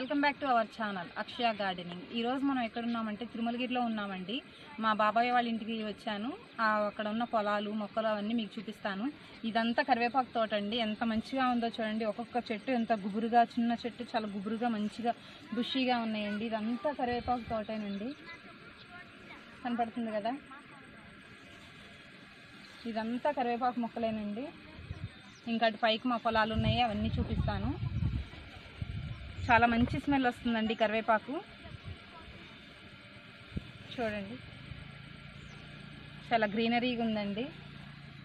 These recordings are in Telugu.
Hour channel Akshaya gardening. ఈరోజు మనం ఎక్కడున్నామంటే తిరుమలగిరిలో ఉన్నామండి. మా బాబాయ్ వాళ్ళ ఇంటికి వచ్చాను. అక్కడ ఉన్న పొలాలు మొక్కలు అవన్నీ మీకు చూపిస్తాను. ఇదంతా కరివేపాకు తోట అండి. ఎంత మంచిగా ఉందో చూడండి. ఒక్కొక్క చెట్టు ఎంత గుబురుగా చిన్న చెట్టు చాలా గుబురుగా మంచిగా బుషీగా ఉన్నాయండి. ఇదంతా కరివేపాకు తోటేనండి. కనపడుతుంది కదా? ఇదంతా కరివేపాకు మొక్కలేనండి. ఇంకా అటు పైకి మా పొలాలు ఉన్నాయి. అవన్నీ చూపిస్తాను. చాలా మంచి స్మెల్ వస్తుందండి కరివేపాకు. చూడండి. చాలా గ్రీనరీగా ఉందండి.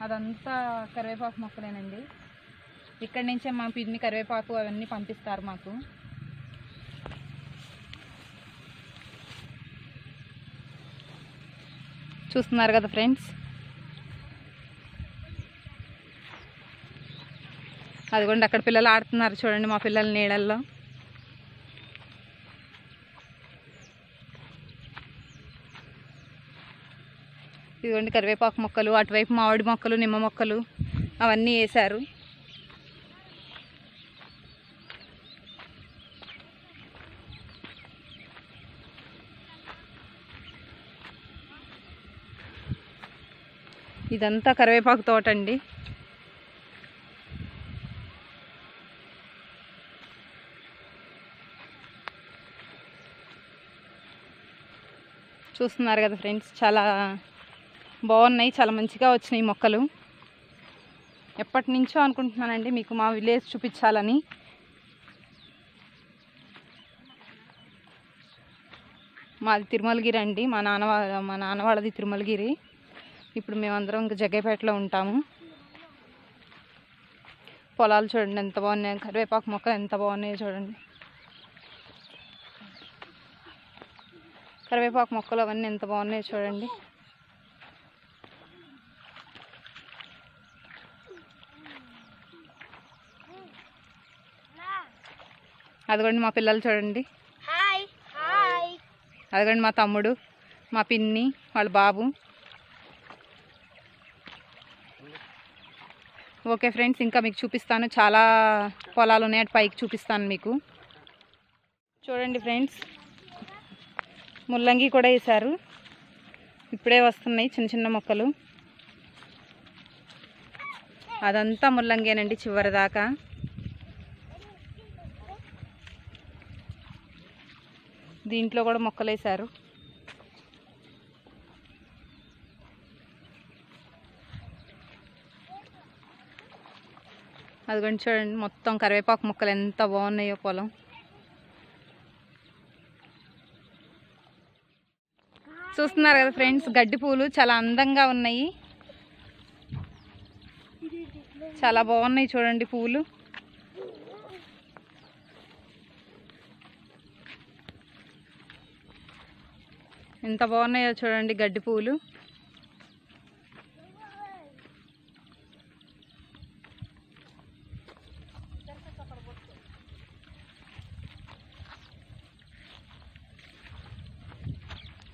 అదంతా కరివేపాకు మొక్కలేనండి. ఇక్కడి నుంచే మా పిన్ని కరివేపాకు అవన్నీ పంపిస్తారు మాకు. చూస్తున్నారు కదా ఫ్రెండ్స్? అదిగోండి అక్కడ పిల్లలు ఆడుతున్నారు చూడండి మా పిల్లల నీళ్ళల్లో. ఇదిగోండి కరివేపాకు మొక్కలు అటువైపు మామిడి మొక్కలు నిమ్మ మొక్కలు అవన్నీ వేశారు. ఇదంతా కరివేపాకు తోట అండి. చూస్తున్నారు కదా ఫ్రెండ్స్ చాలా బాగున్నాయి చాలా మంచిగా వచ్చినాయి మొక్కలు. ఎప్పటి నుంచో అనుకుంటున్నానండి మీకు మా విలేజ్ చూపించాలని. మాది తిరుమలగిరి అండి. మా నాన్న మా నాన్న వాళ్ళది తిరుమలగిరి. ఇప్పుడు మేమందరం ఇంకా జగ్గైపేటలో ఉంటాము. పొలాలు చూడండి ఎంత బాగున్నాయి. కరివేపాకు మొక్కలు ఎంత బాగున్నాయో చూడండి. కరివేపాకు మొక్కలు అవన్నీ ఎంత బాగున్నాయో చూడండి. అదిగోండి మా పిల్లలు చూడండి. అదిగోండి మా తమ్ముడు మా పిన్ని వాళ్ళ బాబు. ఓకే ఫ్రెండ్స్ ఇంకా మీకు చూపిస్తాను. చాలా పొలాలు ఉన్నాయి అటు పైకి చూపిస్తాను మీకు. చూడండి ఫ్రెండ్స్ ముల్లంగి కూడా వేశారు. ఇప్పుడే వస్తున్నాయి చిన్న చిన్న మొక్కలు. అదంతా ముల్లంగేనండి చివరి దాకా దీంట్లో కూడా మొక్కలు వేశారు అదిగోండి చూడండి మొత్తం కరివేపాకు మొక్కలు ఎంత బాగున్నాయో పొలం. చూస్తున్నారు కదా ఫ్రెండ్స్ గడ్డి పూలు చాలా అందంగా ఉన్నాయి. చాలా బాగున్నాయి చూడండి పూలు. ఎంత బాగున్నాయో చూడండి గడ్డి పూలు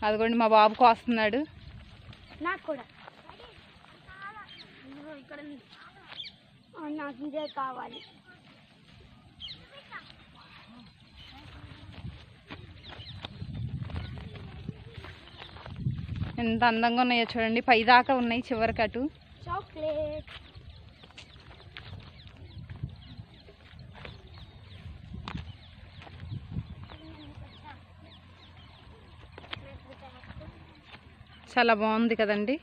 అదిగోండి మా బాబు కోస్తున్నాడు. నాకు కూడా. నాకు ఇదే కావాలి. ఎంత అందంగా ఉన్నాయో చూడండి. పై దాకా ఉన్నాయి చివరికి అటు. చాక్లెట్. చాలా బాగుంది కదండి.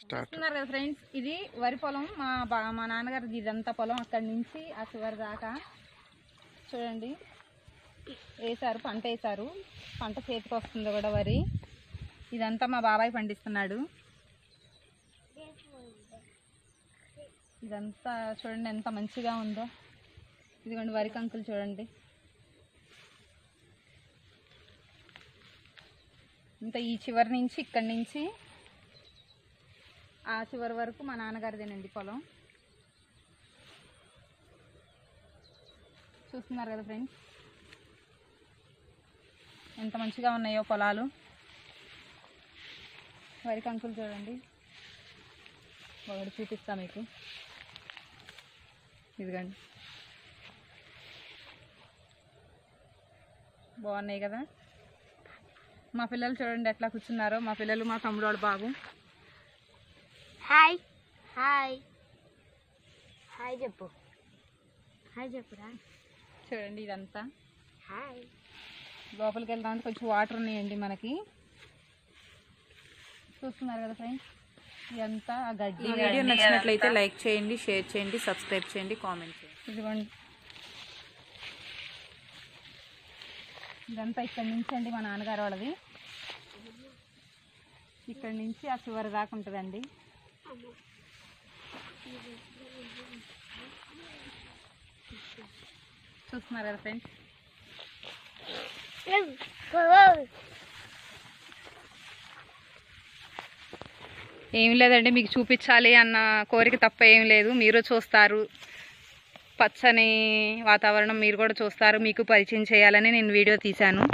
స్టార్ట్. చూస్తున్నారు కదా ఫ్రెండ్స్ ఇది వరి పొలం. మా బా మా నాన్నగారిది ఇదంతా పొలం అక్కడి నుంచి ఆ చివరి దాకా. చూడండి. వేశారు పంట వేశారు పంట చేతికి వస్తుంది కూడా వరి. ఇదంతా మా బాబాయ్ పండిస్తున్నాడు. ఇదంతా చూడండి ఎంత మంచిగా ఉందో. ఇదిగోండి వరి కంకులు చూడండి. ఇంకా ఈ చివరి నుంచి ఇక్కడి నుంచి ఆ చివరి వరకు మా నాన్నగారిదేనండి పొలం. చూస్తున్నారు కదా ఫ్రెండ్స్? ఎంత మంచిగా ఉన్నాయో పొలాలు. వరి కంకులు చూడండి. ఒకటి చూపిస్తా మీకు. ఇదిగండి. బాగున్నాయి కదా? మా పిల్లలు చూడండి ఎట్లా కూర్చున్నారో. మా పిల్లలు మా తమ్ముడు బాబు. హాయ్. హాయ్. హాయ్ చెప్పు. హాయ్ చెప్పురా చూడండి ఇదంతా. హాయ్. లోపలికి వెళ్దామంటే కొంచెం వాటర్ ఉన్నాయండి మనకి. చూస్తున్నారు కదా ఫ్రెండ్స్ ఇదంతా ఆ గడ్డి వీడియో నచ్చినట్లయితే లైక్ చేయండి షేర్ చేయండి సబ్స్క్రైబ్ చేయండి కామెంట్ చేయండి. ఇదిగోండి. ఇదంతా ఇక్కడ నుంచి అండి మా నాన్నగారు వాళ్ళది. ఇక్కడ నుంచి ఆ చివరి దాకా ఉంటుందండి. చూస్తున్నారు కదా ఫ్రెండ్స్ ఏం లేదండి మీకు చూపించాలి అన్న కోరిక తప్ప ఏం లేదు. మీరు చూస్తారు. పచ్చని వాతావరణం మీరు కూడా చూస్తారు. మీకు పరిచయం చేయాలని నేను వీడియో తీశాను.